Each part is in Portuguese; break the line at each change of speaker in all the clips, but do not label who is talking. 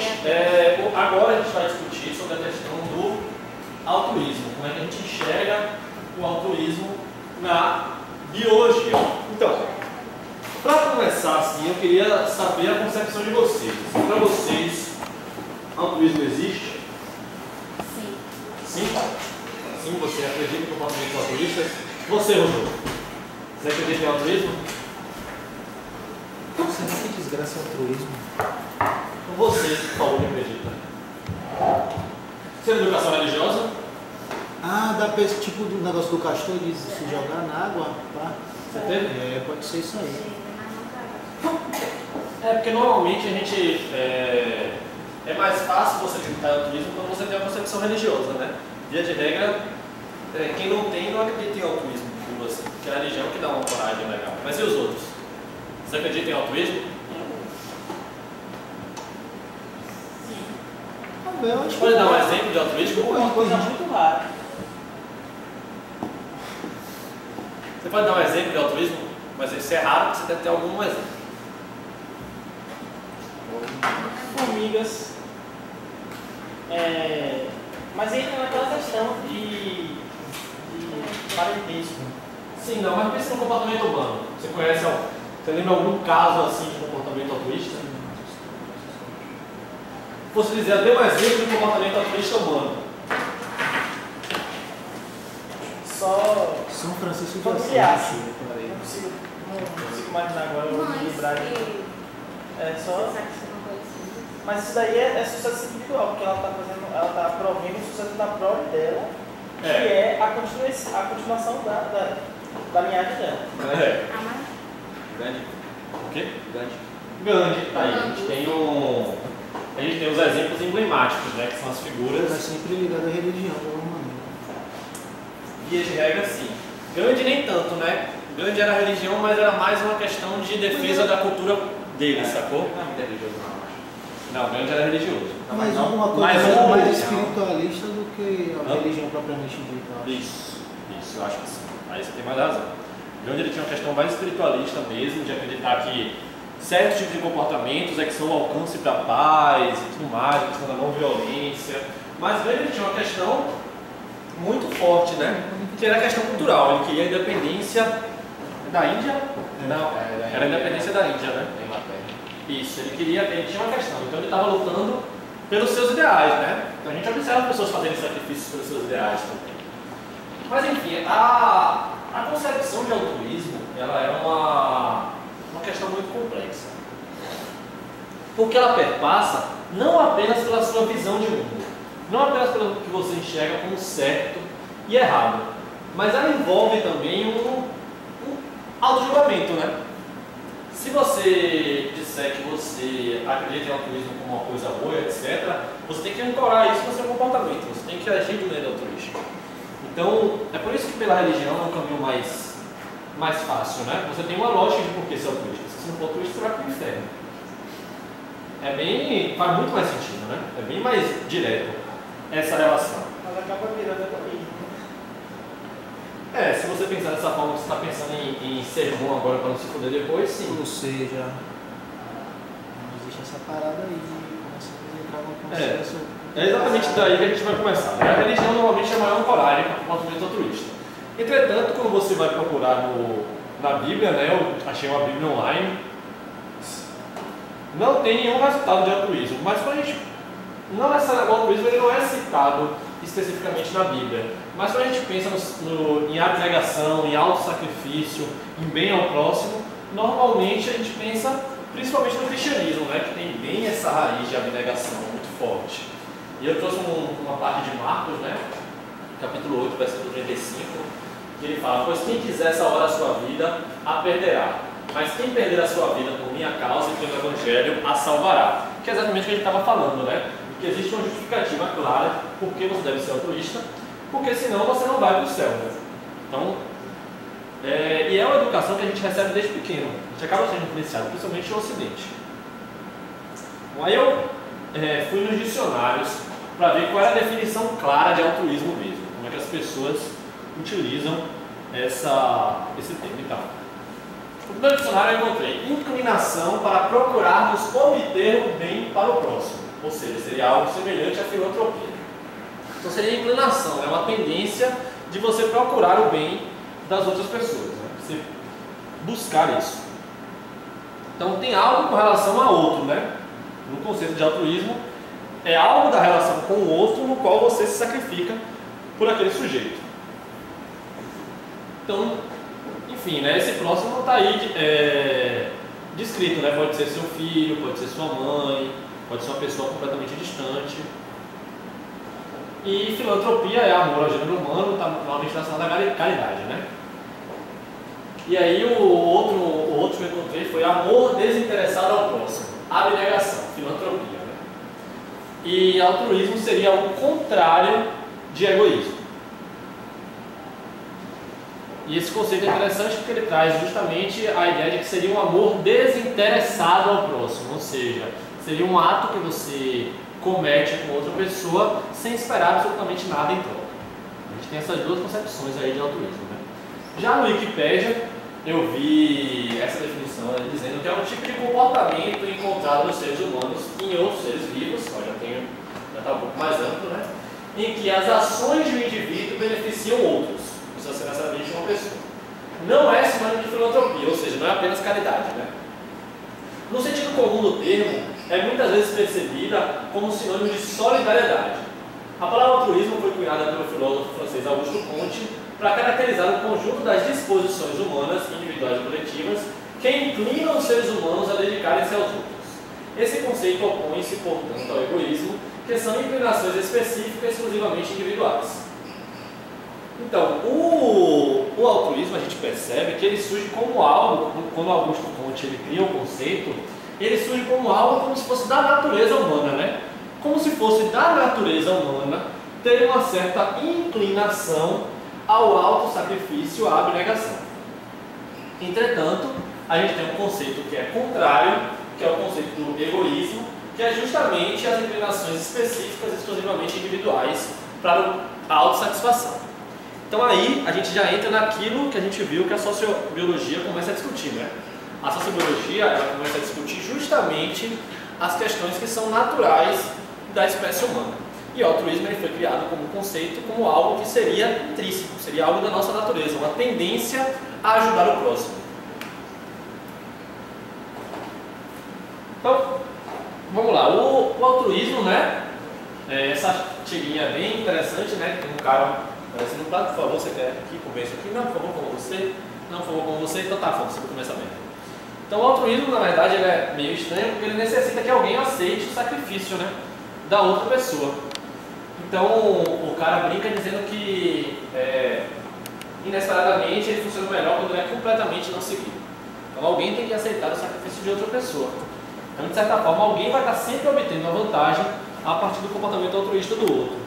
gente, é, agora a gente vai discutir sobre a questão do altruísmo, como é que a gente enxerga o altruísmo na biologia. Então, para começar assim, eu queria saber a concepção de vocês. Para vocês, altruísmo existe?
Sim.
Sim? Sim, você acredita em comportamentos altruístas? Você, Rodolfo, você acredita em altruísmo?
Será que desgraça é altruísmo?
Você, favor, que acredita. Você é educação religiosa?
Ah, dá pra esse tipo do negócio do castor de se jogar na água, pá.
Você teve?
É, pode ser isso aí.
É, porque normalmente a gente. É, é mais fácil você acreditar em altruísmo quando você tem uma concepção religiosa, né? Via de regra, é, quem não tem não acredita em altruísmo, você, que é a religião que dá uma coragem legal. Mas e os outros? Você acredita em altruísmo? Pode
que-
dar um exemplo de altruísmo?
É uma coisa muito rara.
Você pode dar um exemplo de altruísmo? Mas isso é raro, você deve ter algum exemplo.
Formigas. É, mas entra naquela questão de, de parentesco.
Sim, não, mas pense no comportamento humano. Você conhece algum? Você lembra algum caso assim de comportamento altruísta? Fosse dizer, dê um exemplo de comportamento altruísta humano.
Só.
São Francisco de. Assis. eu
Não consigo, não, não consigo imaginar agora eu vou lembrar de. É só. Mas isso daí é, é sucesso individual, porque ela está fazendo, ela está provendo o sucesso da prole dela, que
É.
é a, continua, a continuação da, da, da linhagem dela.
É.
Grande,
O quê?
grande.
Gandhi. Tá aí, a gente tem um. A gente tem os exemplos emblemáticos, né? Que são as
Mas
figuras.
sempre ligado à religião, de alguma maneira.
Via de regra, sim. Gandhi nem tanto, né? Gandhi era religião, mas era mais uma questão de defesa da cultura dele, sacou?
Não é muito religioso, não, acho.
Não, Gandhi era religioso.
Não,
Mas
mas não-
alguma coisa
mas
mais,
um-
mais
não.
espiritualista do que a
Hã?
religião propriamente dita. eu acho.
Isso, isso, eu acho que sim. Aí você tem mais razão. Gandhi ele tinha uma questão mais espiritualista mesmo, de acreditar que certos tipos de comportamentos é que são o alcance da paz e tudo mais, a questão da não violência. Mas ele tinha uma questão muito forte, né? Que era a questão cultural. Ele queria a independência da Índia? Não,
É,
era a independência da Índia, né? Isso, ele queria, ele tinha uma questão, então ele estava lutando pelos seus ideais, né? Então a gente observa pessoas fazendo sacrifícios pelos seus ideais também. Mas enfim, a, a concepção de altruísmo, ela é uma, muito complexa. Porque ela perpassa não apenas pela sua visão de mundo, não apenas pelo que você enxerga como certo e errado, mas ela envolve também um, um auto-julgamento, né? Se você disser que você acredita em altruísmo como uma coisa boa, etc., você tem que ancorar isso no seu comportamento, você tem que agir de maneira altruística. Então, é por isso que pela religião é um caminho mais, mais fácil, né? Você tem uma lógica de por que ser altruísta. Se você não for altruísta, você vai para o inferno. É bem. faz muito mais sentido, né? É bem mais direto essa relação.
Mas acaba virando egoísmo.
É, se você pensar dessa forma, você está pensando em, em ser bom agora para não se foder depois, sim.
Ou seja, não existe essa parada aí de começar a entrar no
É.
processo.
É exatamente daí que a gente vai começar. né? A religião normalmente é a maior ancoragem para o comportamento altruísta. Entretanto, quando você vai procurar no, na Bíblia, né, eu achei uma Bíblia online, não tem nenhum resultado de altruísmo. Mas quando a gente. Não essa, o altruísmo ele não é citado especificamente na Bíblia. Mas quando a gente pensa no, no, em abnegação, em auto-sacrifício, em bem ao próximo, normalmente a gente pensa principalmente no cristianismo, né, que tem bem essa raiz de abnegação muito forte. E eu trouxe um- uma parte de Marcos, né, capítulo 8, versículo 35, que ele fala: Pois quem quiser salvar a sua vida, a perderá. Mas quem perder a sua vida por minha causa e pelo Evangelho, a salvará. Que é exatamente o que ele estava falando, né? Que existe uma justificativa clara por que você deve ser altruísta, porque senão você não vai para o céu. Né? Então, é, e é uma educação que a gente recebe desde pequeno. A gente acaba sendo influenciado, principalmente no Ocidente. Bom, aí eu é, fui nos dicionários para ver qual era a definição clara de altruísmo mesmo. Como é que as pessoas utilizam essa, esse termo. Então, no primeiro dicionário eu encontrei inclinação para procurarmos obter o bem para o próximo. Ou seja, seria algo semelhante à filantropia. Então seria inclinação, é uma tendência de você procurar o bem das outras pessoas, né? você buscar isso. Então tem algo com relação a outro, né? No conceito de altruísmo, é algo da relação com o outro no qual você se sacrifica por aquele sujeito. Então, enfim, né, esse próximo está aí é, descrito, né? Pode ser seu filho, pode ser sua mãe, pode ser uma pessoa completamente distante. E filantropia é amor ao gênero humano, está normalmente relacionado à caridade, né? E aí o outro, o outro que eu encontrei foi amor desinteressado ao próximo, abnegação, filantropia. Né? E altruísmo seria o contrário de egoísmo. E esse conceito é interessante porque ele traz justamente a ideia de que seria um amor desinteressado ao próximo, ou seja, seria um ato que você comete com outra pessoa sem esperar absolutamente nada em troca. A gente tem essas duas concepções aí de altruísmo. Né? Já no Wikipedia, eu vi essa definição dizendo que é um tipo de comportamento encontrado nos seres humanos e em outros seres vivos, ó, já tenho, já está um pouco mais amplo, né? em que as ações de um indivíduo beneficiam outros, precisa ser necessariamente uma pessoa. Não é sinônimo de filantropia, ou seja, não é apenas caridade. Né? No sentido comum do termo, é muitas vezes percebida como sinônimo de solidariedade. A palavra altruísmo foi cunhada pelo filósofo francês Augusto Comte para caracterizar o conjunto das disposições humanas, individuais e coletivas, que inclinam os seres humanos a dedicarem-se aos outros. Esse conceito opõe-se, portanto, ao egoísmo, que são inclinações específicas exclusivamente individuais. Então, o, o altruísmo a gente percebe que ele surge como algo, quando Augusto Comte ele cria o conceito, ele surge como algo como se fosse da natureza humana, né? Como se fosse da natureza humana ter uma certa inclinação ao alto sacrifício, à abnegação. Entretanto, a gente tem um conceito que é contrário, que é o conceito do egoísmo, que é justamente as inclinações específicas, exclusivamente individuais, para a autossatisfação. Então aí a gente já entra naquilo que a gente viu que a sociobiologia começa a discutir, né? A sociobiologia ela começa a discutir justamente as questões que são naturais da espécie humana. E o altruísmo ele foi criado como conceito, como algo que seria intrínseco, seria algo da nossa natureza, uma tendência a ajudar o próximo. Então, vamos lá. O, o altruísmo, né? É, essa tirinha bem interessante, né? Tem um cara parecendo um prato, por favor, você quer comer isso aqui? Não, por favor, com você. Não, por favor, com você. Então tá, começa bem. Então o altruísmo, na verdade, ele é meio estranho porque ele necessita que alguém aceite o sacrifício, né? Da outra pessoa. Então o cara brinca dizendo que é, inesperadamente ele funciona melhor quando ele é completamente não seguido. Então alguém tem que aceitar o sacrifício de outra pessoa. Então, de certa forma, alguém vai estar sempre obtendo uma vantagem a partir do comportamento altruísta do outro.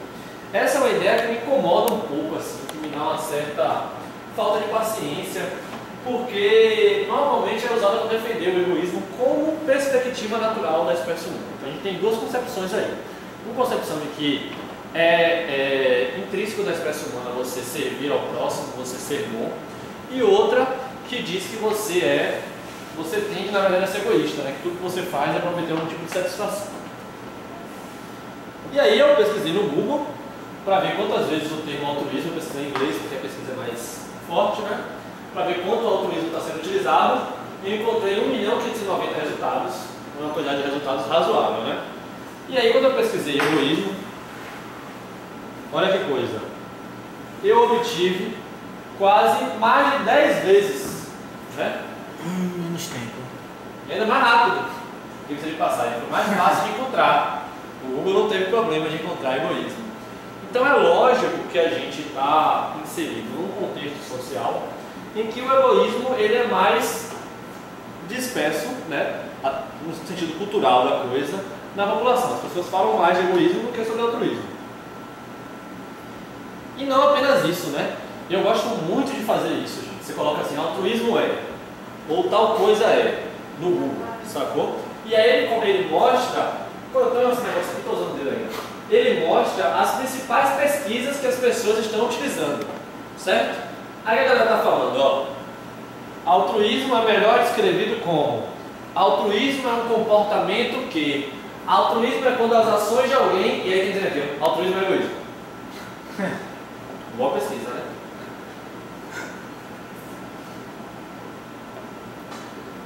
Essa é uma ideia que me incomoda um pouco, assim, que me dá uma certa falta de paciência, porque normalmente é usada para defender o egoísmo como perspectiva natural da espécie humana. Então a gente tem duas concepções aí. Uma concepção de que é, é intrínseco da espécie humana você servir ao próximo, você ser bom, e outra que diz que você é, você tende na verdade a ser egoísta, né? que tudo que você faz é para obter um tipo de satisfação. E aí eu pesquisei no Google para ver quantas vezes o termo altruísmo, eu pesquisei em inglês porque a pesquisa é mais forte, né? Para ver quanto o altruísmo está sendo utilizado, e encontrei 1 milhão 590 resultados, uma quantidade de resultados razoável, né? E aí quando eu pesquisei egoísmo, olha que coisa, eu obtive quase mais de 10 vezes, né?
Hum, menos tempo.
E ainda mais rápido, que você de passagem, foi mais fácil de encontrar. O Google não teve problema de encontrar egoísmo. Então é lógico que a gente está inserido num contexto social em que o egoísmo ele é mais disperso, né, no sentido cultural da coisa, na população. As pessoas falam mais de egoísmo do que sobre altruísmo. E não apenas isso, né? Eu gosto muito de fazer isso, gente. Você coloca assim, altruísmo é, ou tal coisa é, no Google, sacou? E aí ele, ele mostra, pô, eu tenho esse negócio aqui, estou usando dele ainda ele mostra as principais pesquisas que as pessoas estão utilizando, certo? Aí a galera está falando, ó, altruísmo é melhor descrevido como altruísmo é um comportamento que Altruísmo é quando as ações de alguém, e aí tem que aqui, altruísmo é egoísmo. Boa pesquisa, né?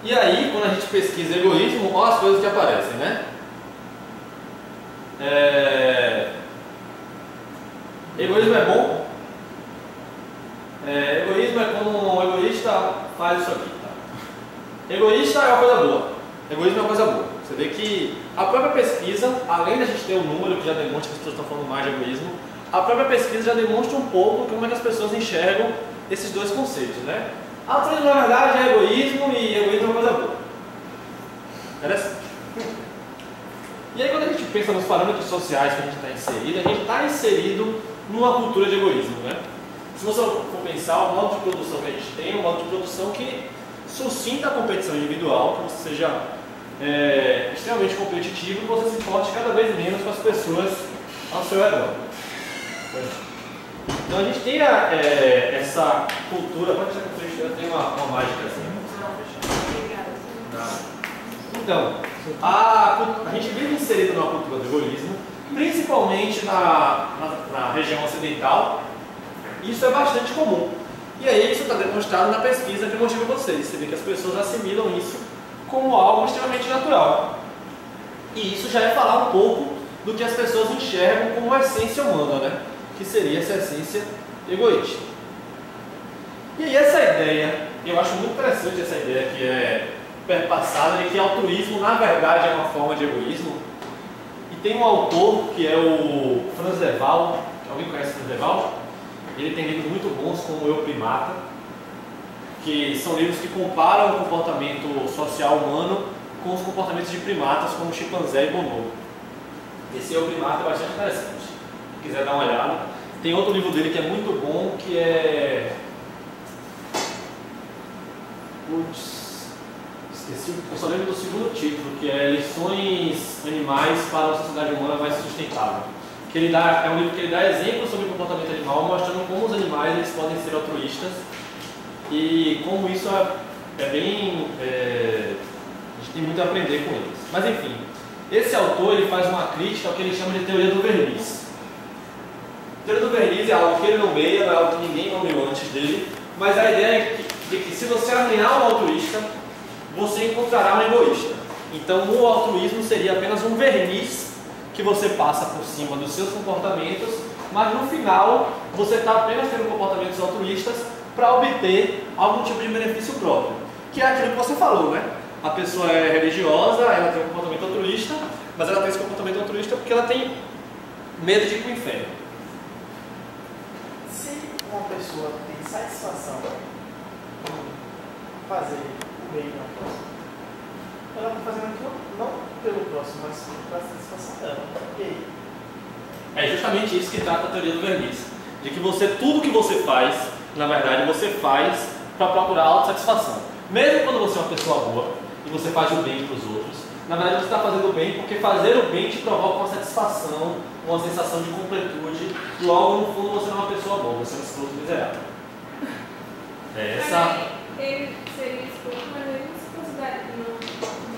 E aí, quando a gente pesquisa egoísmo, olha as coisas que aparecem, né? É... Egoísmo é bom? É, egoísmo é quando um egoísta faz isso aqui. Tá? Egoísta é uma coisa boa. Egoísmo é uma coisa boa. Você vê que a própria pesquisa, além da gente ter um número que já demonstra que as pessoas estão falando mais de egoísmo, a própria pesquisa já demonstra um pouco como é que as pessoas enxergam esses dois conceitos, né? Altruísmo na verdade é egoísmo e egoísmo é uma coisa boa. Interessante. E aí quando a gente pensa nos parâmetros sociais que a gente está inserido, a gente está inserido numa cultura de egoísmo, né? Se você for pensar, o modo de produção que a gente tem é um modo de produção que suscita a competição individual, que você seja é, extremamente competitivo e você se importe cada vez menos com as pessoas ao seu redor. Então a gente tem a, é, essa cultura, pode ser que eu tenho uma, uma mágica assim. Então, a, a gente vive inserido numa cultura do egoísmo, principalmente na, na, na região ocidental, isso é bastante comum. E aí isso está demonstrado na pesquisa que eu para vocês. Você vê que as pessoas assimilam isso como algo extremamente natural. E isso já é falar um pouco do que as pessoas enxergam como essência humana, né? que seria essa essência egoísta. E aí essa ideia, eu acho muito interessante essa ideia que é perpassada de que altruísmo na verdade é uma forma de egoísmo. E tem um autor que é o Franz Leval, alguém conhece Franz Leval? Ele tem livros muito bons como Eu Primata, que são livros que comparam o comportamento social humano com os comportamentos de primatas como chimpanzé e bonobo. Esse Eu Primata é bastante interessante. Se quiser dar uma olhada. Tem outro livro dele que é muito bom, que é... Putz, esqueci, eu só lembro do segundo título, que é Lições Animais para uma Sociedade Humana Mais Sustentável que ele dá, é um livro que ele dá exemplos sobre comportamento animal, mostrando como os animais eles podem ser altruístas e como isso é, é bem. É, a gente tem muito a aprender com eles. Mas enfim, esse autor ele faz uma crítica ao que ele chama de teoria do verniz. A teoria do verniz é algo que ele nomeia, não é algo que ninguém nomeou antes dele, mas a ideia é que, de que se você alinhar um altruísta, você encontrará um egoísta. Então o altruísmo seria apenas um verniz que você passa por cima dos seus comportamentos, mas no final você está apenas tendo comportamentos altruístas para obter algum tipo de benefício próprio. Que é aquilo que você falou, né? A pessoa é religiosa, ela tem um comportamento altruísta, mas ela tem esse comportamento altruísta porque ela tem medo de ir para o inferno.
Se uma pessoa tem satisfação fazer bem ela está fazendo aquilo não pelo próximo, mas para a satisfação dela. E aí?
É justamente isso que trata a teoria do verniz. De que você, tudo que você faz, na verdade, você faz para procurar autossatisfação. Mesmo quando você é uma pessoa boa e você faz o bem para os outros, na verdade você está fazendo o bem porque fazer o bem te provoca uma satisfação, uma sensação de completude, logo no fundo você não é uma pessoa boa, você é um escroto miserável. É essa.
Ele seria escroto, mas ele não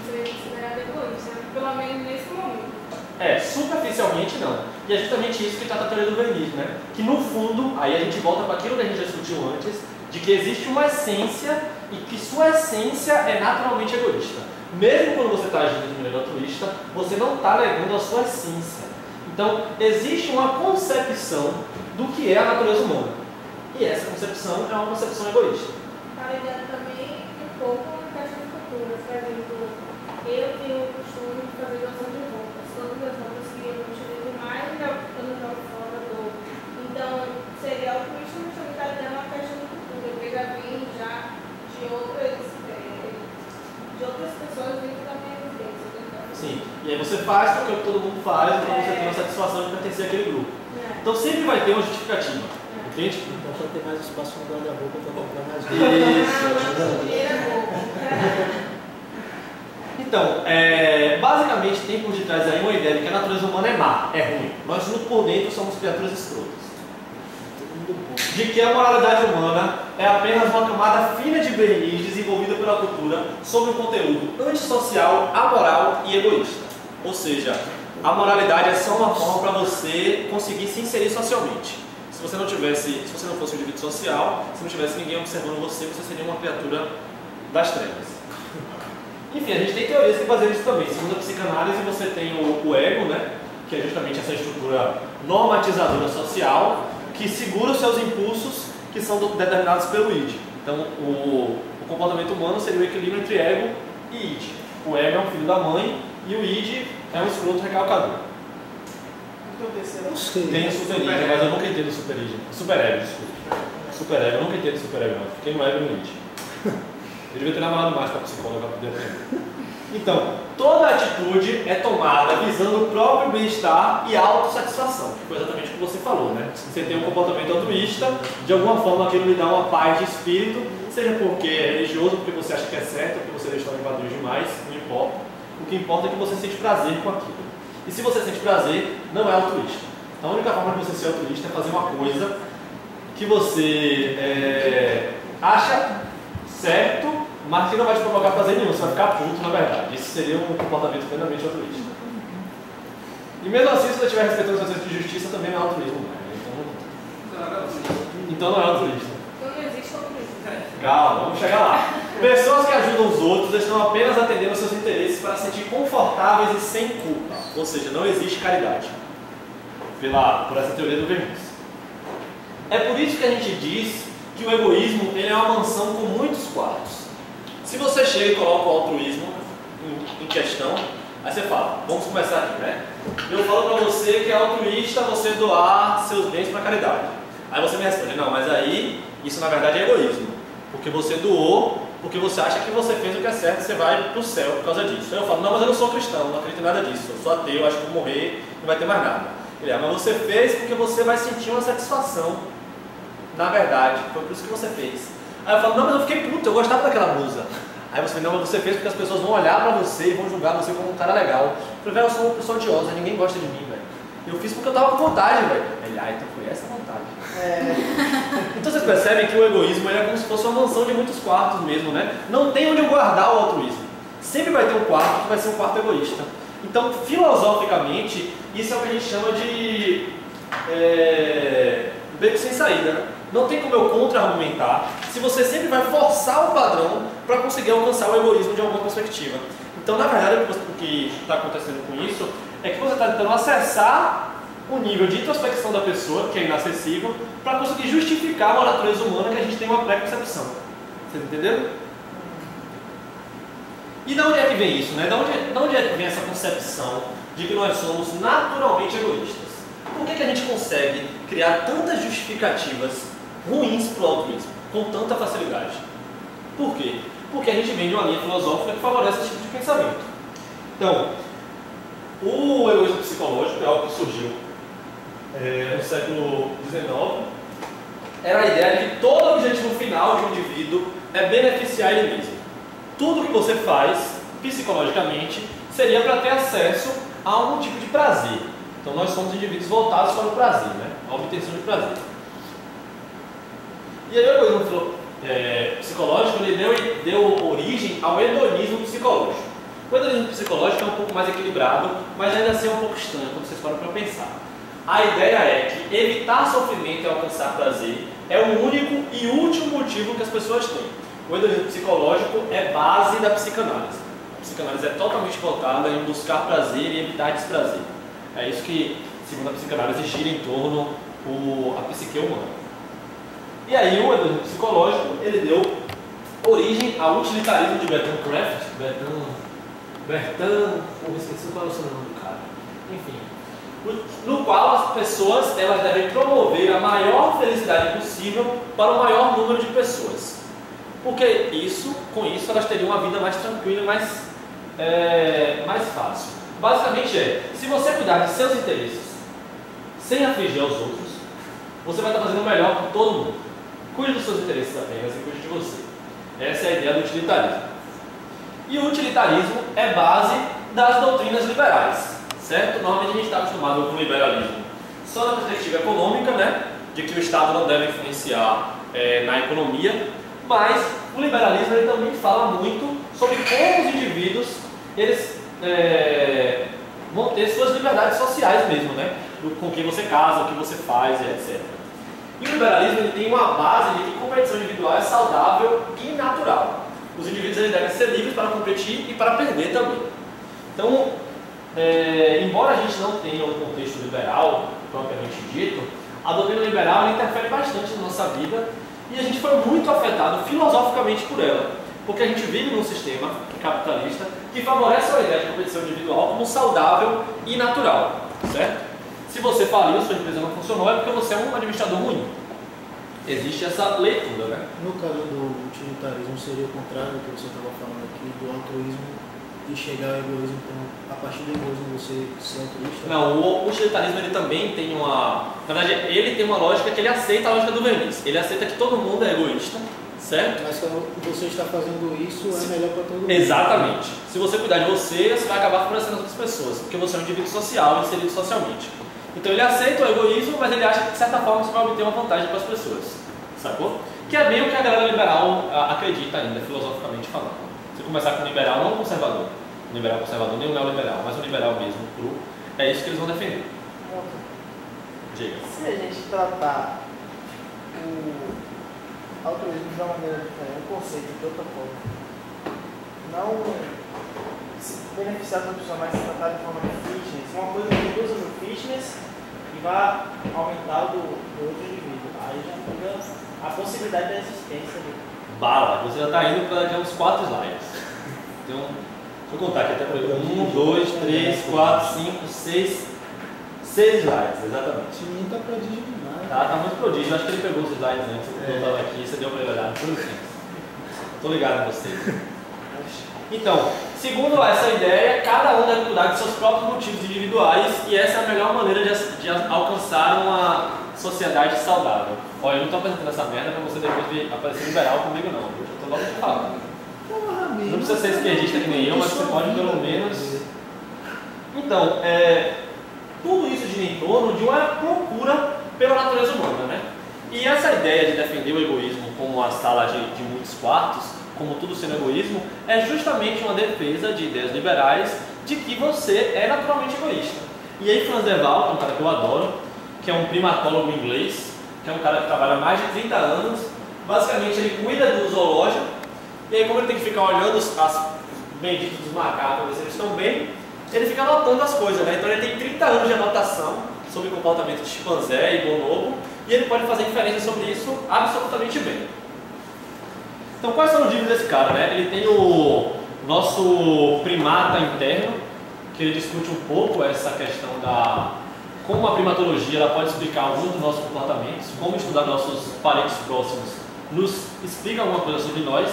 seria considerado egoísta, pelo menos nesse momento.
É, superficialmente não. E é justamente isso que trata a teoria do verniz, né? Que no fundo, aí a gente volta para aquilo que a gente já discutiu antes, de que existe uma essência e que sua essência é naturalmente egoísta. Mesmo quando você está agindo de maneira altruísta, você não está negando a sua essência. Então, existe uma concepção do que é a natureza humana. E essa concepção é uma concepção egoísta.
Ligado também um pouco na questão de cultura, por exemplo, eu tenho o costume de fazer doação de roupas. Todas as roupas que eu utilizo mais, eu não jogo fora do. Então, seria altruísta, mas também está dando uma questão de cultura, porque já vim já de outras, é, de outras pessoas dentro da minha vivência.
Sim, e aí você faz porque todo mundo faz, então você tem a satisfação de pertencer àquele grupo.
É.
Então sempre vai ter uma justificativa, entende?
Então só tem mais espaço no guarda-roupa para comprar mais
bom.
Então, é, basicamente tem por detrás aí uma ideia de que a natureza humana é má, é ruim. Nós por dentro somos criaturas escrotas. De que a moralidade humana é apenas uma camada fina de verniz desenvolvida pela cultura sobre um conteúdo antissocial, amoral e egoísta. Ou seja, a moralidade é só uma forma para você conseguir se inserir socialmente. Se você não tivesse, se você não fosse um indivíduo social, se não tivesse ninguém observando você, você seria uma criatura das trevas. Enfim, a gente tem teorias que fazem isso também. Segundo a psicanálise, você tem o, o ego, né? Que é justamente essa estrutura normatizadora social que segura os seus impulsos que são do- determinados pelo id. Então, o, o comportamento humano seria o equilíbrio entre ego e id. O ego é um filho da mãe e o id é um escroto recalcador.
O
Não sei.
Tem o super id, mas eu nunca entendo o super id. Super ego, desculpa. Super ego, eu nunca entendo super ego, não. Fiquei no ego no id. Eu devia ter namorado mais com a psicóloga para poder aprender. Então, toda atitude é tomada visando o próprio bem-estar e autossatisfação, que foi exatamente o que você falou, né? Você tem um comportamento altruísta, de alguma forma aquilo lhe dá uma paz de espírito, seja porque é religioso, porque você acha que é certo, porque você deixa estar invadido demais, não importa. O que importa é que você sente prazer com aquilo. E se você sente prazer, não é altruísta. A única forma de você ser altruísta é fazer uma coisa que você é, acha certo, mas que não vai te provocar prazer nenhum, você vai ficar puto na verdade. Esse seria um comportamento plenamente altruísta. E mesmo assim, se você estiver respeitando os conceitos de justiça, também não é altruísmo. Né? Então, então não é altruísta.
Não existe altruísmo.
Calma, vamos chegar lá. Pessoas que ajudam os outros estão apenas atendendo seus interesses para se sentir confortáveis e sem culpa. Ou seja, não existe caridade. Pela, por essa teoria do Vermes. É por isso que a gente diz que o egoísmo ele é uma mansão com muitos quartos. Se você chega e coloca o altruísmo em, em questão, aí você fala, vamos começar aqui, né? Eu falo para você que é altruísta você doar seus bens para caridade. Aí você me responde, não, mas aí isso na verdade é egoísmo. Porque você doou, porque você acha que você fez o que é certo, você vai para o céu por causa disso. Aí eu falo, não, mas eu não sou cristão, não acredito em nada disso. Eu sou ateu, acho que vou morrer, não vai ter mais nada. Ele, ah, mas você fez porque você vai sentir uma satisfação. Na verdade, foi por isso que você fez. Aí eu falo, não, mas eu fiquei puto, eu gostava daquela blusa. Aí você fala, não, mas você fez porque as pessoas vão olhar pra você e vão julgar você como um cara legal. Eu falei, velho, eu sou uma pessoa odiosa, ninguém gosta de mim, velho. Eu fiz porque eu tava com vontade, velho. Ah, então foi essa a vontade.
É,
Então vocês percebem que o egoísmo é como se fosse uma mansão de muitos quartos mesmo, né? Não tem onde guardar o altruísmo. Sempre vai ter um quarto que vai ser um quarto egoísta. Então, filosoficamente, isso é o que a gente chama de é, beco sem saída. Né? Não tem como eu contra-argumentar se você sempre vai forçar o padrão para conseguir alcançar o egoísmo de alguma perspectiva. Então, na verdade, o que está acontecendo com isso é que você está tentando acessar o nível de introspecção da pessoa, que é inacessível, para conseguir justificar a natureza humana que a gente tem uma pré-concepção. Vocês entenderam? E de onde é que vem isso? Né? De, onde, de onde é que vem essa concepção de que nós somos naturalmente egoístas? Por que, que a gente consegue criar tantas justificativas ruins para o altruísmo com tanta facilidade? Por quê? Porque a gente vem de uma linha filosófica que favorece esse tipo de pensamento. Então, o egoísmo psicológico é algo que surgiu é, no século XIX. Era a ideia de que todo objetivo final de um indivíduo é beneficiar ele mesmo. Tudo que você faz, psicologicamente, seria para ter acesso a algum tipo de prazer. Então nós somos indivíduos voltados para o prazer, né? a obtenção de prazer. E aí o egoísmo é, psicológico ele deu, deu origem ao hedonismo psicológico. O hedonismo psicológico é um pouco mais equilibrado, mas ainda assim é um pouco estranho quando vocês param para pensar. A ideia é que evitar sofrimento e alcançar prazer é o único e último motivo que as pessoas têm. O hedonismo psicológico é base da psicanálise. A psicanálise é totalmente voltada em buscar prazer e evitar desprazer. É isso que, segundo a psicanálise, gira em torno o, a psique humana. E aí o hedonismo psicológico ele deu origem ao utilitarismo de Bertrand Kraft, Bertrand, Bertrand, eu esqueci qual é o sobrenome do cara. Enfim, no qual as pessoas elas devem promover a maior felicidade possível para o maior número de pessoas. Porque isso, com isso, elas teriam uma vida mais tranquila mais, é, mais fácil. Basicamente é, se você cuidar de seus interesses sem afligir aos outros, você vai estar fazendo o melhor para todo mundo. Cuide dos seus interesses apenas e cuide de você. Essa é a ideia do utilitarismo. E o utilitarismo é base das doutrinas liberais, certo? Normalmente a gente está acostumado com o liberalismo só na perspectiva econômica, né? De que o Estado não deve influenciar é, na economia, mas o liberalismo ele também fala muito sobre como os indivíduos eles é, vão ter suas liberdades sociais mesmo, né? Com quem você casa, o que você faz etc. E o liberalismo ele tem uma base de que competição individual é saudável e natural. Os indivíduos eles devem ser livres para competir e para perder também. Então, é, embora a gente não tenha um contexto liberal, propriamente dito, a doutrina liberal interfere bastante na nossa vida e a gente foi muito afetado filosoficamente por ela. Porque a gente vive num sistema capitalista que favorece a ideia de competição individual como saudável e natural, certo? Se você faliu, sua empresa não funcionou, é porque você é um administrador ruim. Existe essa leitura, né?
No caso do utilitarismo, seria o contrário do que você estava falando aqui, do altruísmo e chegar ao egoísmo. Então, a partir do egoísmo, você ser altruísta?
Não, o utilitarismo ele também tem uma. Na verdade, ele tem uma lógica que ele aceita a lógica do verniz. Ele aceita que todo mundo é egoísta, certo?
Mas quando você está fazendo isso, é melhor para todo mundo.
Exatamente. Se você cuidar de você, você vai acabar favorecendo as outras pessoas, porque você é um indivíduo social, inserido socialmente. Então ele aceita o egoísmo, mas ele acha que de certa forma você vai obter uma vantagem para as pessoas, sacou? Que é bem o que a galera liberal ah, acredita ainda, filosoficamente falando. Começar com liberal, não conservador, um liberal conservador, nem um neoliberal, mas um liberal mesmo, cru, é isso que eles vão defender. Diga.
Se a gente tratar o altruísmo de uma maneira diferente, o conceito de outra forma, não se beneficiar da pessoa, mas se tratar de forma de fitness, uma coisa que usa no fitness e vai aumentar o do, do outro indivíduo. Aí já fica a possibilidade da existência de
Bala, você já está indo para daqui a uns 4 slides. Então, deixa eu contar aqui até para 1, 2, 3, 4, 5, 6, 6 slides, exatamente.
Esse menino tá prodígio demais.
Tá, tá muito prodígio. Eu acho que ele pegou os slides antes. Eu
É.
estava aqui, você deu para ele olhar. Tudo bem. Tô ligado em você. Então, segundo essa ideia, cada um deve cuidar de seus próprios motivos individuais e essa é a melhor maneira de, de alcançar uma sociedade saudável. Olha, eu não estou apresentando essa merda para você depois vir aparecer liberal comigo não? Eu tô logo te falando. Não precisa ser esquerdista que nem eu, mas você pode pelo menos. Então, é, tudo isso gira em torno de uma procura pela natureza humana, né? E essa ideia de defender o egoísmo como a sala de, de muitos quartos, como tudo sendo egoísmo, é justamente uma defesa de ideias liberais de que você é naturalmente egoísta. E aí Franz Deval, que é um cara que eu adoro, que é um primatólogo inglês, que é um cara que trabalha mais de 30 anos, basicamente ele cuida do zoológico, e aí como ele tem que ficar olhando os as benditos dos macacos, ver se eles estão bem, ele fica anotando as coisas, né? Então ele tem 30 anos de anotação sobre comportamento de chimpanzé e bonobo, e ele pode fazer inferência sobre isso absolutamente bem. Então quais são os livros desse cara, né? Ele tem o nosso primata interno, que ele discute um pouco essa questão da como a primatologia ela pode explicar alguns dos nossos comportamentos, como estudar nossos parentes próximos nos explica alguma coisa sobre nós.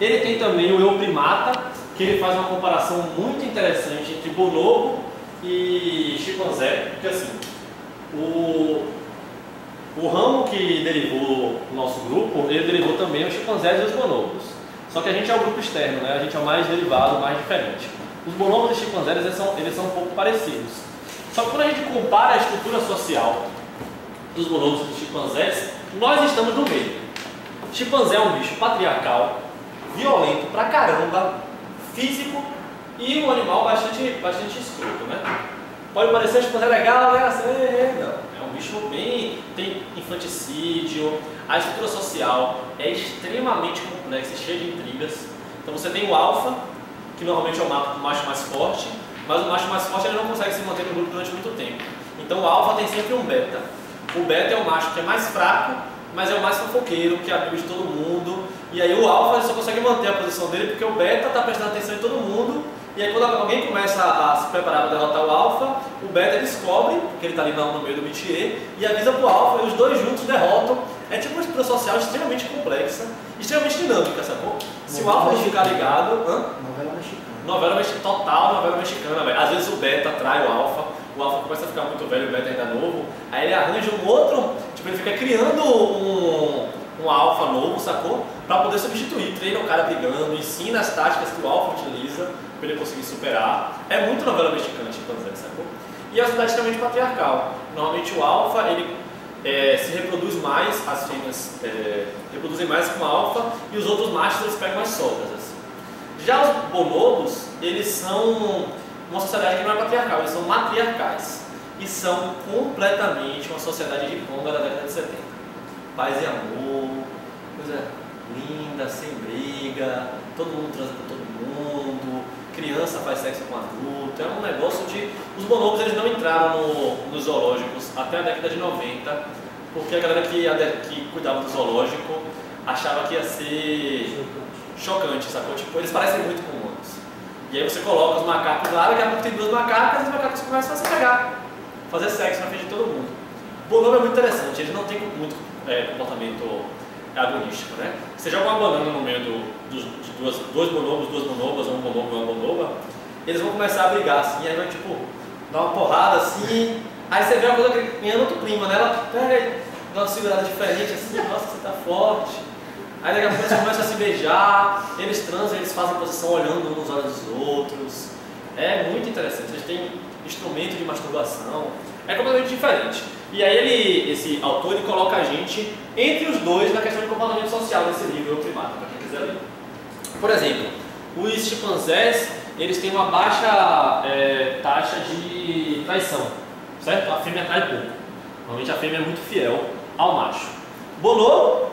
Ele tem também o eu primata, que ele faz uma comparação muito interessante entre bonobo e chimpanzé, porque assim, o, o ramo que derivou o nosso grupo, ele derivou também os chimpanzés e os bonobos. Só que a gente é o grupo externo, né? a gente é o mais derivado, o mais diferente. Os bonobos e os chimpanzés eles são, eles são um pouco parecidos. Só que quando a gente compara a estrutura social dos bonobos e dos chimpanzés, nós estamos no meio. Chimpanzé é um bicho patriarcal, violento pra caramba, físico e um animal bastante, bastante escroto, né? Pode parecer um chimpanzé legal, né? Assim, é, não. É um bicho bem. tem infanticídio, a estrutura social é extremamente complexa e cheia de intrigas. Então você tem o alfa, que normalmente é o macho mais forte, mas o macho mais forte ele não consegue se manter no grupo durante muito tempo. Então o alfa tem sempre um beta. O beta é o macho que é mais fraco, mas é o mais fofoqueiro, que é amigo de todo mundo. E aí o alfa só consegue manter a posição dele porque o beta está prestando atenção em todo mundo. E aí quando alguém começa a se preparar para derrotar o alfa, o beta descobre, porque ele está ali no meio do métier, e avisa pro alfa e os dois juntos derrotam. É tipo uma estrutura social extremamente complexa, extremamente dinâmica, sacou? Se o alfa ficar ligado... Hã?
Novela mexicana.
Novela mexicana, total novela mexicana, velho. Às vezes o beta trai o alfa, o alfa começa a ficar muito velho, o beta ainda novo, aí ele arranja um outro, tipo, ele fica criando um, um alfa novo, sacou? Pra poder substituir, treina o cara brigando, ensina as táticas que o alfa utiliza pra ele conseguir superar. É muito novela mexicana, tipo, sacou? E é sociedade extremamente patriarcal. Normalmente o alfa, ele é, se reproduz mais, as fêmeas é, reproduzem mais com o alfa, e os outros machos eles pegam as soltas, assim. Já os bonobos, eles são uma sociedade que não é patriarcal, eles são matriarcais. E são completamente uma sociedade de pomba da década de 70. Paz e amor, coisa linda, sem briga, todo mundo transa com todo mundo, criança faz sexo com adulto, é um negócio de. Os bonobos eles não entraram no- nos zoológicos até a década de 90, porque a galera que, que cuidava do zoológico achava que ia ser chocante, sacou? Tipo, eles parecem muito com humanos. E aí você coloca os macacos lá, daqui a pouco tem duas macacas e os macacos começam a se pegar, fazer sexo na frente de todo mundo. Bonobo é muito interessante, ele não tem muito é, comportamento agonístico, né? Você joga uma banana no meio do, dos, de duas, dois bonobos, duas bonobas, um bonobo e uma bonoba, eles vão começar a brigar assim, aí vai tipo, dar uma porrada assim, aí você vê uma coisa ganhando outro clima, né? Ela pega, dá uma segurada diferente assim, nossa, você tá forte. Aí daqui a pouco eles começam a se beijar, eles transam, eles fazem posição olhando uns olhos dos outros. É muito interessante, eles têm instrumento de masturbação, é completamente diferente. E aí ele, esse autor ele coloca a gente entre os dois na questão de comportamento social nesse livro, O Primata, para quem quiser ler. Por exemplo, os chimpanzés eles têm uma baixa é, taxa de traição, certo? A fêmea trai pouco. Normalmente a fêmea é muito fiel ao macho. Bonobo,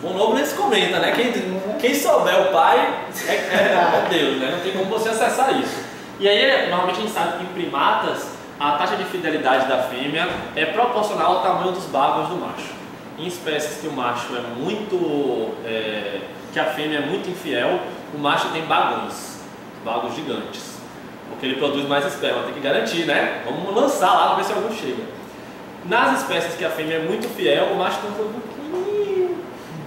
Bonobo nem se comenta, né? Quem, quem souber o pai é, é- é Deus, né? Não tem como você acessar isso. E aí, normalmente a gente sabe que primatas a taxa de fidelidade da fêmea é proporcional ao tamanho dos bagos do macho. Em espécies que o macho é muito. é, que a fêmea é muito infiel, o macho tem bagões, bagos gigantes. Porque ele produz mais esperma, tem que garantir, né? Vamos lançar lá para ver se algum chega. Nas espécies que a fêmea é muito fiel, o macho tem um produto pequenininho,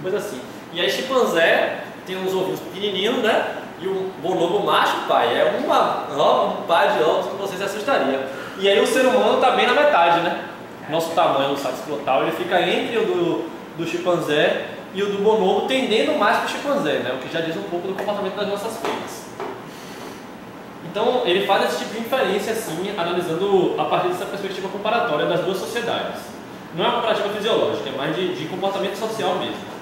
coisa assim. E aí chimpanzé tem uns ovinhos pequenininhos, né? E o bonobo macho, pai, é uma, um par de ovos que você se assustaria. E aí o ser humano está bem na metade, né? Nosso tamanho, o saco escrotal, ele fica entre o do, do chimpanzé e o do bonobo, tendendo mais para o chimpanzé, né? O que já diz um pouco do comportamento das nossas fêmeas. Então, ele faz esse tipo de inferência, assim, analisando a partir dessa perspectiva comparatória das duas sociedades. Não é uma comparativa fisiológica, é mais de, de comportamento social mesmo.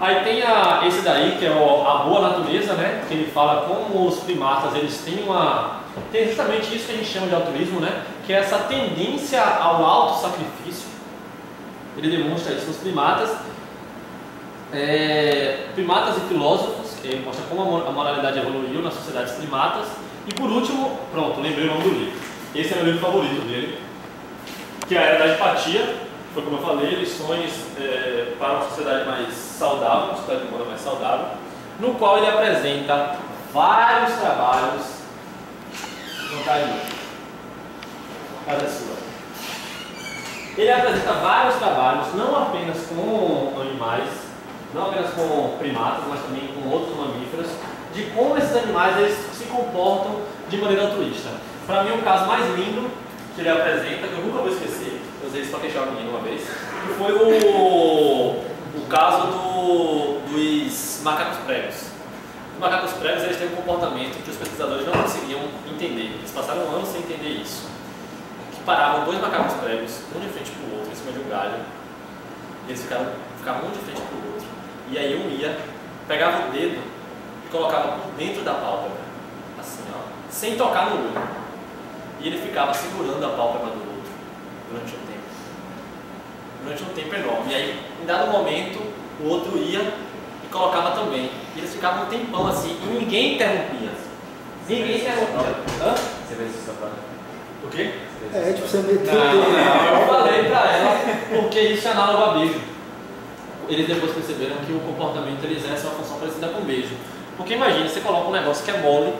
Aí tem a, esse daí, que é o, a boa natureza, né? Que ele fala como os primatas, eles têm uma... Tem justamente isso que a gente chama de altruísmo, né? Que é essa tendência ao auto-sacrifício. Ele demonstra isso nos primatas. É, primatas e filósofos, que mostra como a mo- a moralidade evoluiu nas sociedades primatas. E por último, pronto, lembrei o nome do livro. Esse é o meu livro favorito dele, que é a Era da Empatia. Foi como eu falei, lições é, para uma sociedade mais saudável, uma sociedade humana mais saudável, no qual ele apresenta vários trabalhos. Não está aí. Cadê a sua? Ele apresenta vários trabalhos, não apenas com animais, não apenas com primatas, mas também com outros mamíferos, de como esses animais eles se comportam de maneira altruísta. Para mim, o caso mais lindo que ele apresenta, que eu nunca vou esquecer, usei isso queixar o menino uma vez, foi o, o caso do, dos macacos pregos. Os macacos pregos eles têm um comportamento que os pesquisadores não conseguiam entender. Eles passaram um ano sem entender isso que paravam dois macacos pregos, um de frente para o outro, em cima de um galho. Eles ficavam, ficavam um de frente para o outro. E aí um ia, pegava o dedo e colocava por dentro da pálpebra, assim, ó, sem tocar no olho. E ele ficava segurando a pálpebra durante um tempo. Durante um tempo enorme. E aí, em dado momento, o outro ia e colocava também. E eles ficavam um tempão assim, e ninguém interrompia. Ninguém interrompia. Hã?
Você vê isso
O quê?
É, tipo, você meteu
Não, não, eu falei pra ela porque isso é análogo a beijo. Eles depois perceberam que o comportamento ele exerce uma função parecida com beijo. Porque imagine, você coloca um negócio que é mole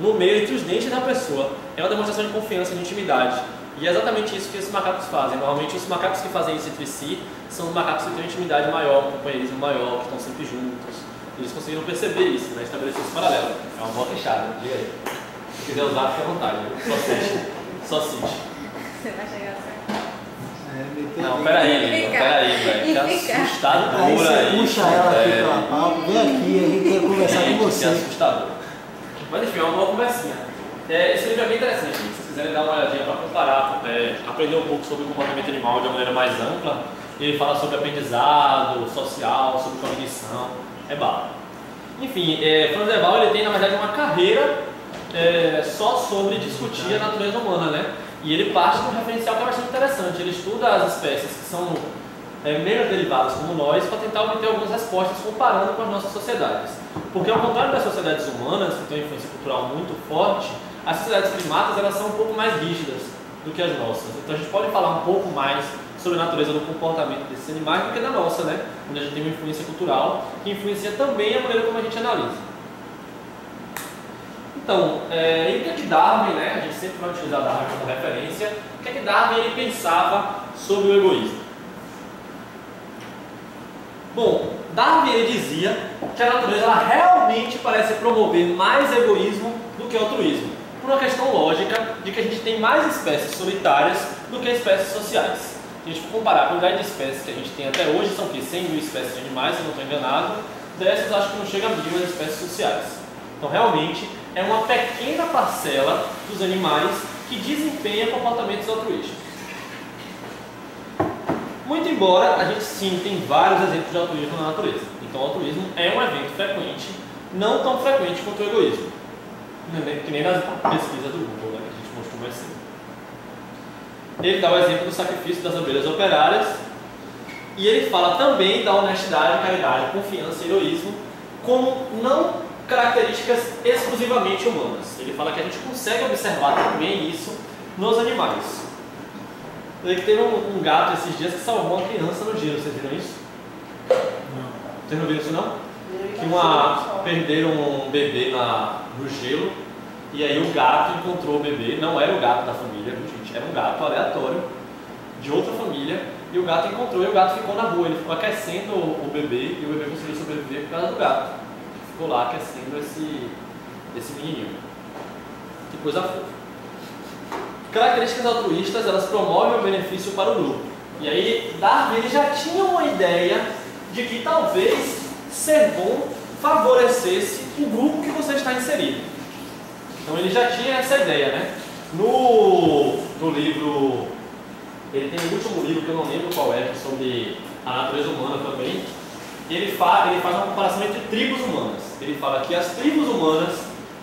no meio entre os dentes da pessoa. É uma demonstração de confiança, de intimidade. E é exatamente isso que esses macacos fazem. Normalmente os macacos que fazem isso entre si são os macacos que têm uma intimidade maior, um companheirismo maior, que estão sempre juntos. Eles conseguiram perceber isso, né? estabelecer esse paralelo. É uma boa fechada, diga aí. Se quiser usar, fique à vontade. Só cite. Só cite.
Você vai chegar certo.
É, meteu
Não, peraí,
Fica.
Peraí, velho. Tá
E fica.
assustado
Aí você puxa ela aqui
velho.
pela palma, vem aqui, a gente quer conversar
Gente,
com
que
você.
assustador. Mas enfim, é uma boa conversinha. É, esse livro é bem interessante, gente. Quiserem dar uma olhadinha para comparar, é, aprender um pouco sobre o comportamento animal de uma maneira mais ampla, ele fala sobre aprendizado social, sobre cognição, é bala. Enfim, é, Franz de Waal ele tem na verdade uma carreira é, só sobre discutir a natureza humana, né? E ele parte de um referencial que é bastante interessante. Ele estuda as espécies que são é, menos derivadas como nós para tentar obter algumas respostas comparando com as nossas sociedades. Porque ao contrário das sociedades humanas, que têm uma influência cultural muito forte, as sociedades primatas elas são um pouco mais rígidas do que as nossas. Então a gente pode falar um pouco mais sobre a natureza do comportamento desses animais do que da nossa, né? Onde a gente tem uma influência cultural que influencia também a maneira como a gente analisa. Então, é, e que é que Darwin, né? A gente sempre vai utilizar Darwin como referência. O que é que Darwin ele pensava sobre o egoísmo? Bom, Darwin ele dizia que a natureza realmente parece promover mais egoísmo do que altruísmo, por uma questão lógica de que a gente tem mais espécies solitárias do que espécies sociais. Se a gente comparar a quantidade de espécies que a gente tem até hoje, são que 100 mil espécies de animais, se não estou enganado, dessas acho que não chega a mil as espécies sociais. Então, realmente, é uma pequena parcela dos animais que desempenha comportamentos altruísticos. Muito embora a gente sim tem vários exemplos de altruísmo na natureza. Então, o altruísmo é um evento frequente, não tão frequente quanto o egoísmo. Que nem nas pesquisas do Google, né, que a gente mostrou mais cedo. Ele dá o exemplo do sacrifício das abelhas operárias e ele fala também da honestidade, caridade, confiança e heroísmo como não características exclusivamente humanas. Ele fala que a gente consegue observar também isso nos animais. Ele teve um, um, gato esses dias que salvou uma criança no gelo, vocês viram isso?
Não.
Vocês não viram isso não? Que uma, perderam um bebê na, no gelo e aí o gato encontrou o bebê, não era o gato da família, gente, era um gato aleatório de outra família e o gato encontrou e o gato ficou na rua, ele ficou aquecendo o bebê e o bebê conseguiu sobreviver por causa do gato ficou lá aquecendo esse, esse menininho. Que coisa fofa. Características altruístas, elas promovem o benefício para o grupo. E aí, Darwin ele já tinha uma ideia de que talvez ser bom favorecesse o grupo que você está inserido. Então ele já tinha essa ideia, né? No, no livro, ele tem o último livro que eu não lembro qual é, sobre a natureza humana também, ele, fa ele faz uma comparação entre tribos humanas. Ele fala que as tribos humanas,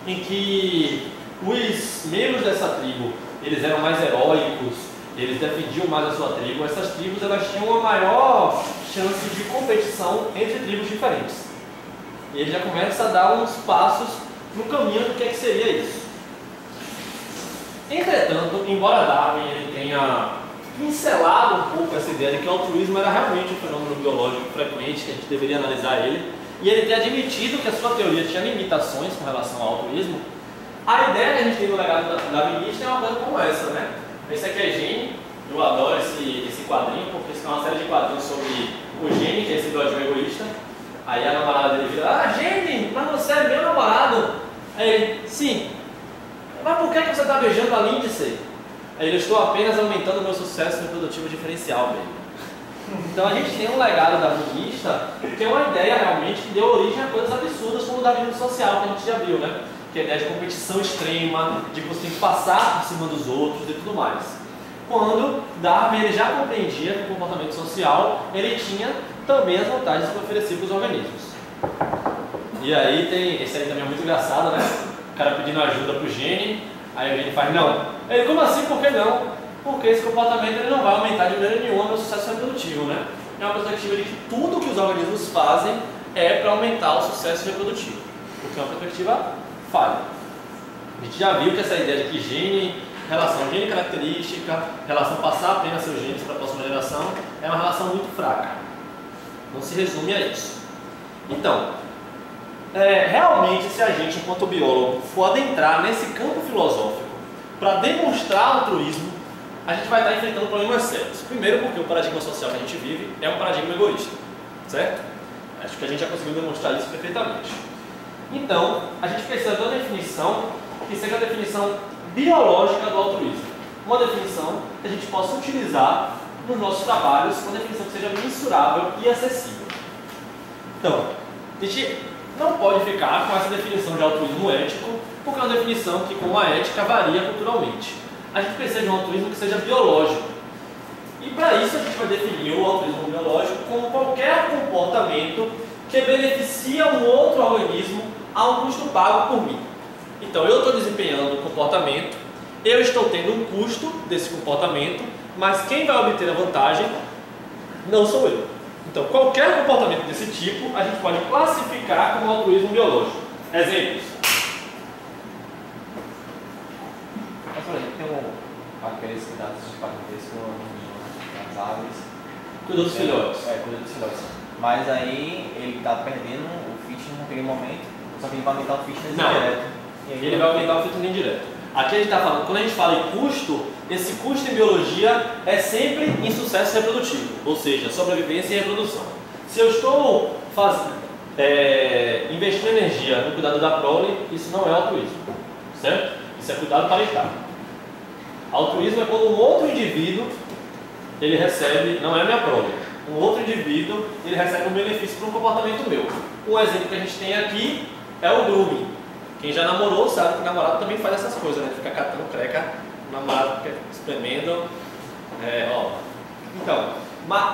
em que os membros dessa tribo eles eram mais heróicos, eles defendiam mais a sua tribo, essas tribos elas tinham uma maior chance de competição entre tribos diferentes. E ele já começa a dar uns passos no caminho do que, é que seria isso. Entretanto, embora Darwin ele tenha pincelado um pouco essa ideia de que o altruísmo era realmente um fenômeno biológico frequente, que a gente deveria analisar ele, e ele ter admitido que a sua teoria tinha limitações com relação ao altruísmo, a ideia que a gente tem no legado da, da é uma coisa como essa, né? Esse aqui é Gene, eu adoro esse, esse quadrinho, porque isso é uma série de quadrinhos sobre o Gene, que é esse doidinho egoísta. Aí a namorada dele vira, ah, Gene, mas você é meu namorado. Aí ele, sim. Mas por que você está beijando a Lindsay? Aí eu estou apenas aumentando o meu sucesso reprodutivo diferencial, baby. Então a gente tem um legado da budista que é uma ideia realmente que deu origem a coisas absurdas como o darwinismo social, que a gente já viu, né? Que é a ideia de competição extrema, de que você tem que passar por cima dos outros e tudo mais. Quando Darwin ele já compreendia que o comportamento social ele tinha também as vantagens que oferecer para os organismos. E aí tem, esse aí também é muito engraçado, né? O cara pedindo ajuda para o gene, aí o gene faz, não, ele, como assim? Por que não? Porque esse comportamento ele não vai aumentar de maneira nenhuma o sucesso reprodutivo, né? É uma perspectiva de que tudo que os organismos fazem é para aumentar o sucesso reprodutivo, o que é uma perspectiva falha. A gente já viu que essa ideia de que gene, relação gene característica, relação passar apenas seus genes para a próxima geração, é uma relação muito fraca. Não se resume a isso. Então, é, realmente, se a gente, enquanto biólogo, for adentrar nesse campo filosófico para demonstrar altruísmo, a gente vai estar enfrentando problemas sérios. Primeiro, porque o paradigma social que a gente vive é um paradigma egoísta, certo? Acho que a gente já conseguiu demonstrar isso perfeitamente. Então, a gente precisa de uma definição que seja a definição biológica do altruísmo. Uma definição que a gente possa utilizar nos nossos trabalhos, uma definição que seja mensurável e acessível. Então, a gente não pode ficar com essa definição de altruísmo ético porque é uma definição que, como a ética, varia culturalmente. A gente precisa de um altruísmo que seja biológico. E para isso a gente vai definir o altruísmo biológico como qualquer comportamento que beneficia um outro organismo a um custo pago por mim. Então eu estou desempenhando um comportamento, eu estou tendo um custo desse comportamento, mas quem vai obter a vantagem não sou eu. Então qualquer comportamento desse tipo a gente pode classificar como altruísmo biológico. Exemplos.
Mas, por exemplo, tem um, aqueles cuidados de parentesco nas aves.
Cuida dos filhotes.
É, cuida dos filhotes. Mas aí ele tá perdendo o fitness naquele momento, só que ele vai aumentar o fitness
Não.
direto. E aí
Ele vai aumentar o fitness indireto. Aqui a gente está falando, quando a gente fala em custo, esse custo em biologia é sempre em sucesso reprodutivo, ou seja, sobrevivência e reprodução. Se eu estou é, investindo energia no cuidado da prole, isso não é altruísmo, certo? Isso é cuidado parental. Altruísmo é quando um outro indivíduo ele recebe, não é a minha prole, um outro indivíduo ele recebe um benefício por um comportamento meu. Um exemplo que a gente tem aqui é o grooming. Quem já namorou sabe que namorado também faz essas coisas, né? Fica catando creca, namorado fica espremendo, é, ó. Então,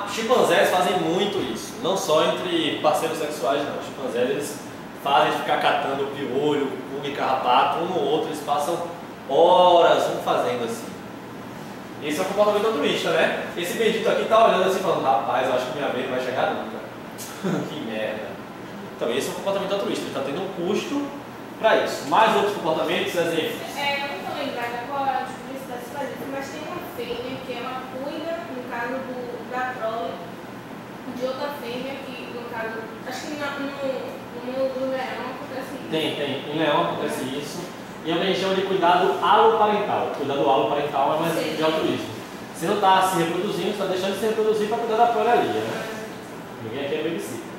chimpanzés fazem muito isso, não só entre parceiros sexuais não. Chimpanzés eles fazem ficar catando piolho, e carrapato, um no outro, eles passam horas um fazendo assim. Esse é um comportamento altruísta, né? Esse bendito aqui tá olhando assim falando, rapaz, eu acho que minha vez vai chegar nunca. que merda. Então esse é um comportamento altruísta, ele está tendo um custo para isso. Mais outros comportamentos, exemplos.
É, eu não estou lembrada qual é a publicidade que faz isso, mas tem uma fêmea que ela cuida, no caso do, da prole, de outra fêmea que, no caso, acho que no, no mundo do leão acontece isso.
Tem, tem. Em leão acontece isso. E é o que a gente chama de cuidado aloparental. Cuidado aloparental é mais
Sim.
de altruísmo. Você não está se reproduzindo, você está deixando de se reproduzir para cuidar da prole né? Ninguém aqui é babysitter.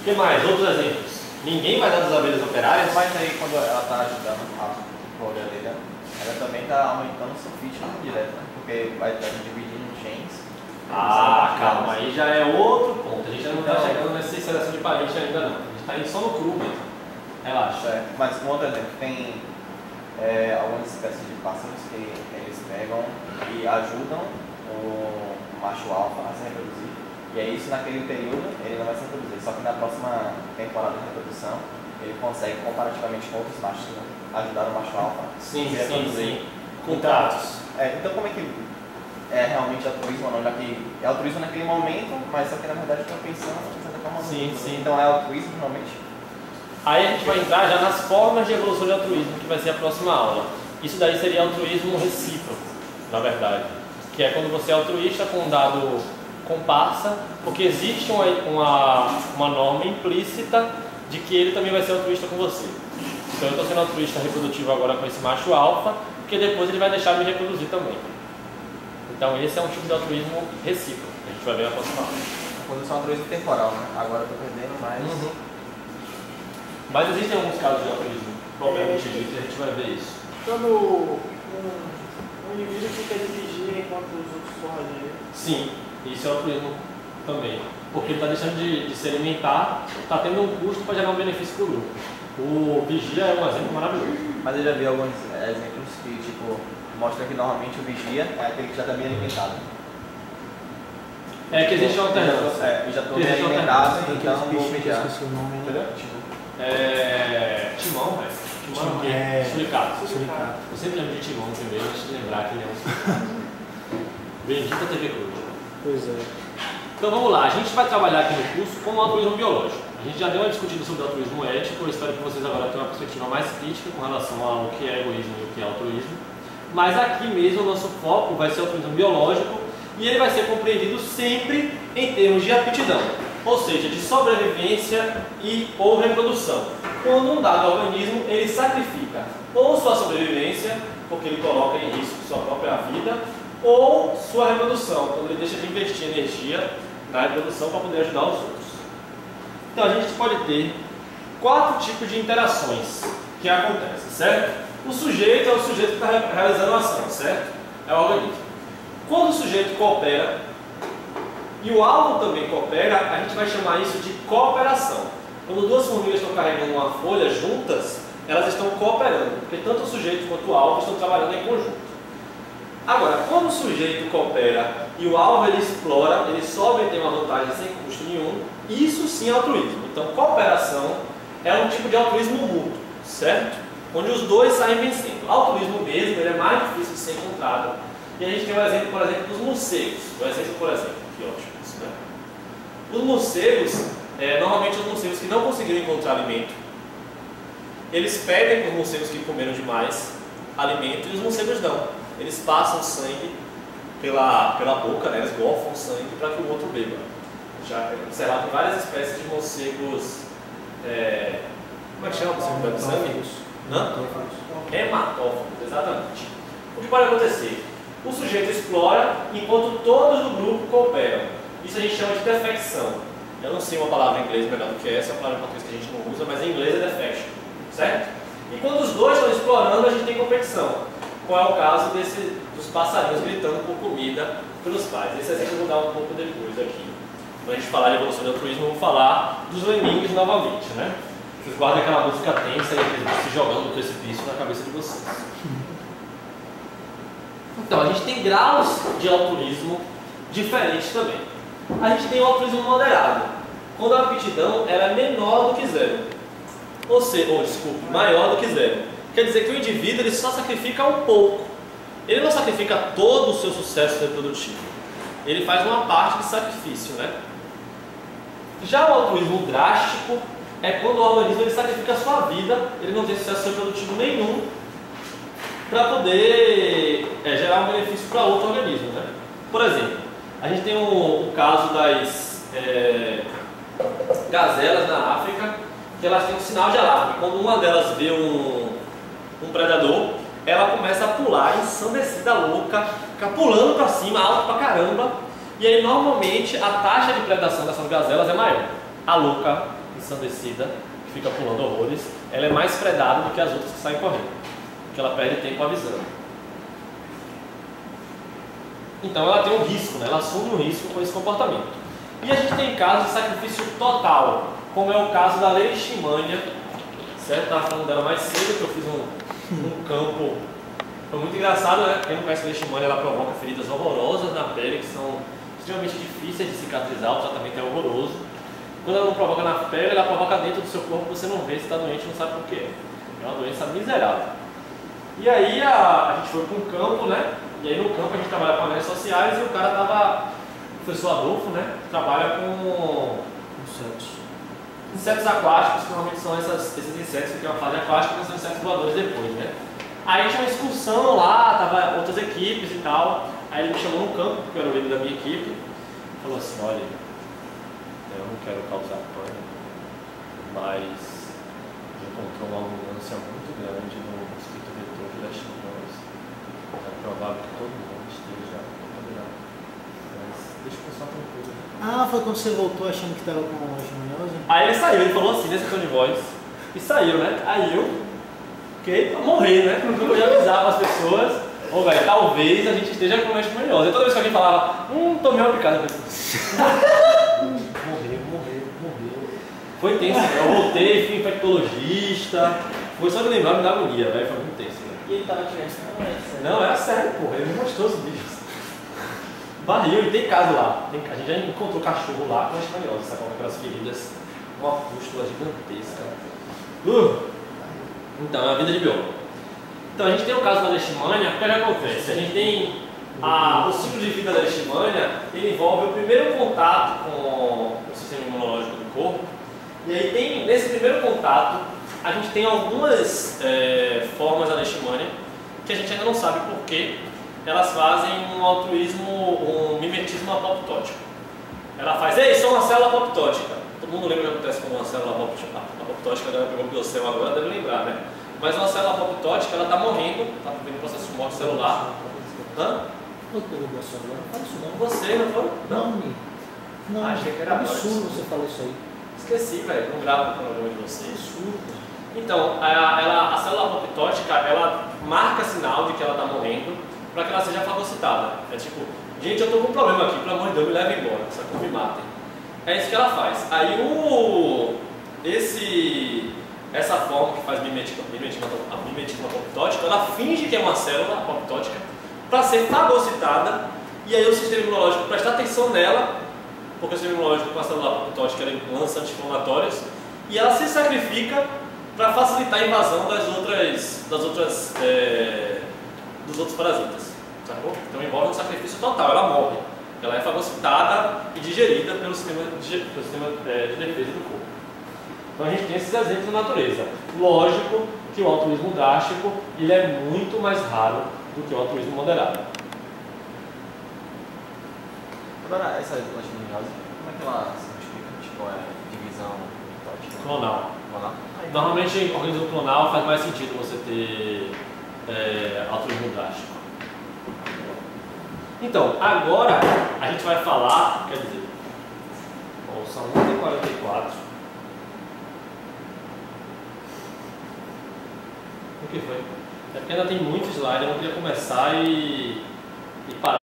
O que mais? Outros exemplos. Ninguém vai dar das abelhas operárias,
Mas aí quando ela tá ajudando a prole ela também tá aumentando o seu fitness direto, né? Porque vai estar dividindo.
Ah, calma, aí já é outro ponto. A gente ainda não está chegando nessa seleção de parente ainda não. A gente está indo só no cru mesmo. Relaxa.
É, mas um outro exemplo, tem é, algumas espécies de pássaros que eles pegam e ajudam o macho alfa a se reproduzir. E é isso naquele período ele não vai se reproduzir. Só que na próxima temporada de reprodução ele consegue comparativamente com outros machos vão ajudar o macho alfa
Sim,
a se
sim,
reproduzir.
sim. Contatos.
É, então como é que é realmente altruísmo ou não? Já que é altruísmo naquele momento, mas só que na verdade está pensando de certa forma no
Sim, sim.
Então é altruísmo realmente?
Aí a gente vai entrar já nas formas de evolução de altruísmo, que vai ser a próxima aula. Isso daí seria altruísmo recíproco, na verdade. Que é quando você é altruísta com um dado comparsa, porque existe uma, uma, uma norma implícita de que ele também vai ser altruísta com você. Então eu estou sendo altruísta reprodutivo agora com esse macho alfa, porque depois ele vai deixar me reproduzir também. Então esse é um tipo de altruísmo recíproco, que a gente vai ver na próxima aula.
A posição altruísmo temporal, né? Agora eu tô perdendo, mas.
Uhum. Mas existem alguns casos de altruísmo propriamente dito e a gente vai ver isso.
Quando um, um indivíduo fica de vigia enquanto os outros estão ali.
Sim, isso é altruísmo também. Porque ele está deixando de, de se alimentar, está tendo um custo para gerar um benefício para o grupo. O vigia é um exemplo maravilhoso.
Mas eu já vi alguns é, exemplos que, mostram que normalmente o vigia é aquele que já está bem alimentado.
É que existe uma alternância.
É, eu já estou bem alimentado, então vou vigiar.
esqueci o nome. né?
Entendeu? Tipo,
É. Timão, velho. Timão é o quê?
É.
Suricato.
Suricato.
Eu sempre lembro de Timão primeiro, antes de lembrar que ele é um suricato. Bendita TV Cruz.
Pois é.
Então vamos lá, a gente vai trabalhar aqui no curso com o altruísmo biológico. A gente já deu uma discutida sobre o altruísmo ético, eu espero que vocês agora tenham uma perspectiva mais crítica com relação ao que é egoísmo e o que é altruísmo. Mas aqui mesmo o nosso foco vai ser o altruísmo biológico e ele vai ser compreendido sempre em termos de aptidão, ou seja, de sobrevivência e ou reprodução. Quando um dado organismo ele sacrifica ou sua sobrevivência, porque ele coloca em risco sua própria vida, ou sua reprodução, quando ele deixa de investir energia na reprodução para poder ajudar os outros. Então a gente pode ter quatro tipos de interações que acontecem, certo? O sujeito é o sujeito que está realizando a ação, certo? É o organismo. Quando o sujeito coopera e o alvo também coopera, a gente vai chamar isso de cooperação. Quando duas formigas estão carregando uma folha juntas, elas estão cooperando, porque tanto o sujeito quanto o alvo estão trabalhando em conjunto. Agora, quando o sujeito coopera e o alvo ele explora, ele sobe e tem uma vantagem sem custo nenhum, isso sim é altruísmo. Então, cooperação é um tipo de altruísmo mútuo, certo? Onde os dois saem vencendo. Altruísmo mesmo, ele é mais difícil de ser encontrado. E a gente tem o exemplo, por exemplo, dos morcegos. O exemplo, por exemplo, que ótimo isso, né? Os morcegos, é, normalmente os morcegos que não conseguiram encontrar alimento, eles pedem para os morcegos que comeram demais alimento e os morcegos não. Eles passam sangue pela, pela boca, né? eles gorfam sangue para que o outro beba. Já observado várias espécies de morcegos. É, como é que chama? Bebe sangue? Hã? Hematófagos, exatamente. O que pode acontecer? O sujeito explora enquanto todos do grupo cooperam. Isso a gente chama de defecção. Eu não sei uma palavra em inglês melhor do que essa, é uma palavra em português que a gente não usa, mas em inglês é defection, certo? E quando os dois estão explorando, a gente tem competição. Qual é o caso desse, dos passarinhos gritando por comida pelos pais? Esse exemplo eu vou dar um pouco depois aqui. Quando a gente falar de evolução do altruísmo, vou falar dos lemmings novamente, né? Vocês guardem aquela música tensa e se jogando no precipício na cabeça de vocês. Então, a gente tem graus de altruísmo diferentes também. A gente tem o altruísmo moderado, quando a aptidão ela é menor do que zero. Ou seja, ou, desculpe, maior do que zero. Quer dizer que o indivíduo ele só sacrifica um pouco. Ele não sacrifica todo o seu sucesso reprodutivo. Ele faz uma parte de sacrifício, né? Já o altruísmo drástico é quando o organismo ele sacrifica a sua vida, ele não tem sucesso reprodutivo nenhum para poder é, gerar um benefício para outro organismo. Né? Por exemplo, a gente tem o, o caso das é, gazelas na África, que elas têm um sinal de alarme. Quando uma delas vê um, um predador, ela começa a pular, ensandecida, louca, fica pulando para cima, alto pra caramba. E aí, normalmente, a taxa de predação dessas gazelas é maior. A louca, ensandecida, que fica pulando horrores, ela é mais predada do que as outras que saem correndo que ela perde tempo avisando. Então ela tem um risco, né? ela assume um risco com esse comportamento. E a gente tem casos de sacrifício total, como é o caso da leishmania, certo? Estava falando dela mais cedo, que eu fiz um, um campo. Foi muito engraçado, né? Quem não conhece leishmania, ela provoca feridas horrorosas na pele, que são extremamente difíceis de cicatrizar, o tratamento é horroroso. Quando ela não provoca na pele, ela provoca dentro do seu corpo, você não vê se está doente, não sabe por quê. É uma doença miserável. E aí a, a gente foi para um campo, né? E aí no campo a gente trabalha com redes sociais e o cara tava, o professor Adolfo, né? Trabalha com
Insetos.
insetos aquáticos, que normalmente são essas, esses insetos que tem uma fase aquática, mas são insetos voadores depois, né? Aí tinha uma excursão lá, tava outras equipes e tal. Aí ele me chamou no campo, porque eu era o líder da minha equipe, falou assim, olha, eu não quero causar pânico, mas encontrou uma abundância muito grande no mosquito vetor de leishmaniose. É provável que todo mundo esteja contaminado. Mas deixa o pessoal tranquilo.
Ah, foi quando você voltou achando que estava com leishmaniose?
Aí ele saiu, ele falou assim nesse tom de voz. E saiu, né? Aí eu fiquei pra morrer, né? Porque eu podia avisar para as pessoas. Ô, velho, talvez a gente esteja com leishmaniose. E toda vez que alguém falava, hum, tomei uma picada, eu falei, morreu, morreu, morreu. Foi tenso? Eu voltei, fui infectologista. Foi só de lembrar, me dá agonia, velho. Foi muito tenso, né?
E ele tava tirando não é sério.
Não, era sério, porra. Ele me mostrou os vídeos. Barril, e tem caso lá. Tem, a gente já encontrou cachorro lá com leishmaniose, sabe? Com aquelas feridas, uma pústula gigantesca. Uh! Então, é a vida de biólogo. Então, a gente tem o caso da leishmania, o que acontece? A gente tem a, o ciclo de vida da leishmania, ele envolve o primeiro contato com o sistema imunológico do corpo. E aí, tem, nesse primeiro contato, a gente tem algumas é, formas da leishmania que a gente ainda não sabe por que elas fazem um altruísmo, um mimetismo apoptótico. Ela faz, ei, sou uma célula apoptótica. Todo mundo lembra o que acontece com uma célula apoptótica, apoptótica agora pegou o biocel agora, deve lembrar, né? Mas uma célula apoptótica, ela está morrendo, está vivendo um processo de morte celular. Hã? Você, não foi?
Não. Não,
Achei que era
absurdo você falar isso aí.
Esqueci, velho, não gravo o programa de vocês. Então, a, ela, a célula apoptótica, ela marca sinal de que ela está morrendo para que ela seja fagocitada. É tipo, gente, eu estou com um problema aqui, pelo amor de Deus, me leve embora, sacou? Me matem. É isso que ela faz. Aí o, esse, essa forma que faz mimetismo, mimetismo, a mimetismo apoptótico, ela finge que é uma célula apoptótica para ser fagocitada e aí o sistema imunológico presta atenção nela, o sistema imunológico passa lá para o que ela lança anti-inflamatórias, e ela se sacrifica para facilitar a invasão das outras, das outras, é, dos outros parasitas, sacou? Então envolve um sacrifício total, ela morre. Ela é fagocitada e digerida pelo sistema, de, pelo sistema é, de defesa do corpo. Então a gente tem esses exemplos na natureza. Lógico que o altruísmo drástico ele é muito mais raro do que o altruísmo moderado.
Agora, essa leishmaniose, como é que ela se explica? Tipo, é divisão mitótica?
Clonal.
Clonal?
Normalmente em organismo clonal faz mais sentido você ter é, altruísmo drástico. Então, agora a gente vai falar, quer dizer, bom, são 1h44. O que foi? É porque ainda tem muito slide, eu não queria começar e.